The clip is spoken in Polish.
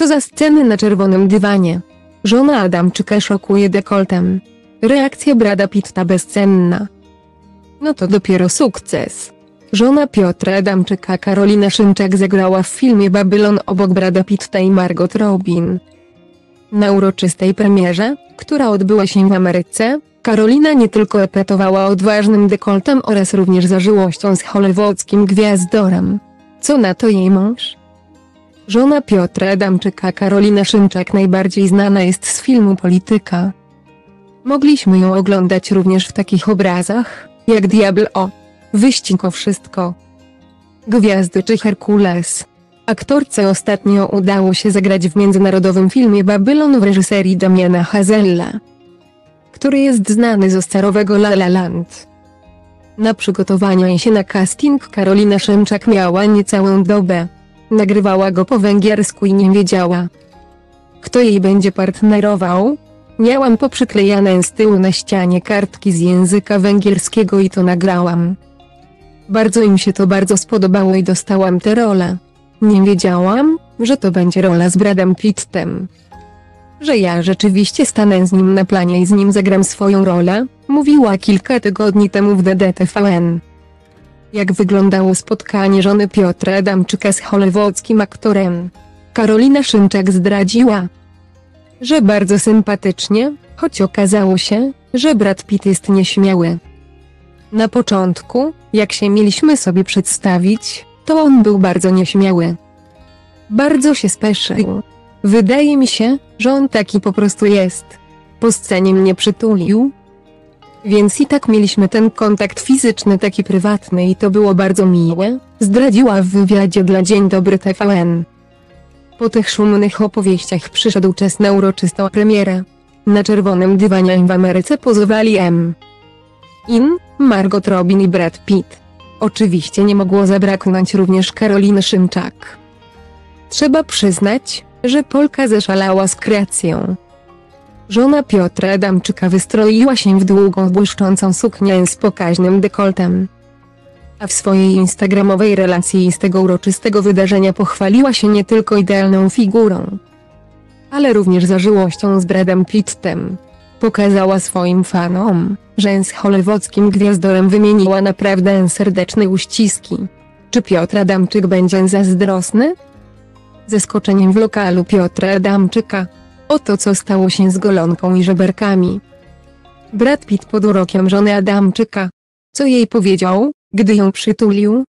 Co za sceny na czerwonym dywanie. Żona Adamczyka szokuje dekoltem. Reakcja Brada Pitta bezcenna. No to dopiero sukces. Żona Piotra Adamczyka Karolina Szymczak zagrała w filmie Babylon obok Brada Pitta i Margot Robin. Na uroczystej premierze, która odbyła się w Ameryce, Karolina nie tylko epatowała odważnym dekoltem oraz również zażyłością z hollywoodzkim gwiazdorem. Co na to jej mąż? Żona Piotra Adamczyka Karolina Szymczak najbardziej znana jest z filmu Polityka. Mogliśmy ją oglądać również w takich obrazach, jak Diablo o, Wyścig o wszystko, Gwiazdy czy Herkules. Aktorce ostatnio udało się zagrać w międzynarodowym filmie Babylon w reżyserii Damiana Hazella, który jest znany z oscarowego La La Land. Na przygotowanie się na casting Karolina Szymczak miała niecałą dobę. Nagrywała go po węgiersku i nie wiedziała, kto jej będzie partnerował. Miałam poprzyklejane z tyłu na ścianie kartki z języka węgierskiego i to nagrałam. Bardzo im się to bardzo spodobało i dostałam tę rolę. Nie wiedziałam, że to będzie rola z Bradem Pittem. Że ja rzeczywiście stanę z nim na planie i z nim zagram swoją rolę, mówiła kilka tygodni temu w DDTVN. Jak wyglądało spotkanie żony Piotra Adamczyka z hollywoodzkim aktorem? Karolina Szymczak zdradziła, że bardzo sympatycznie, choć okazało się, że Brad Pitt jest nieśmiały. Na początku, jak się mieliśmy sobie przedstawić, to on był bardzo nieśmiały. Bardzo się speszył. Wydaje mi się, że on taki po prostu jest. Po scenie mnie przytulił. Więc i tak mieliśmy ten kontakt fizyczny taki prywatny i to było bardzo miłe, zdradziła w wywiadzie dla Dzień Dobry TVN. Po tych szumnych opowieściach przyszedł czas na uroczystą premierę. Na czerwonym dywanie w Ameryce pozowali M. In, Margot Robin i Brad Pitt. Oczywiście nie mogło zabraknąć również Karoliny Szymczak. Trzeba przyznać, że Polka zeszalała z kreacją. Żona Piotra Adamczyka wystroiła się w długą błyszczącą suknię z pokaźnym dekoltem. A w swojej instagramowej relacji z tego uroczystego wydarzenia pochwaliła się nie tylko idealną figurą, ale również zażyłością z Bradem Pittem. Pokazała swoim fanom, że z hollywoodzkim gwiazdorem wymieniła naprawdę serdeczne uściski. Czy Piotr Adamczyk będzie zazdrosny? Zaskoczeniem w lokalu Piotra Adamczyka. Oto co stało się z golonką i żeberkami. Brad Pitt pod urokiem żony Adamczyka. Co jej powiedział, gdy ją przytulił?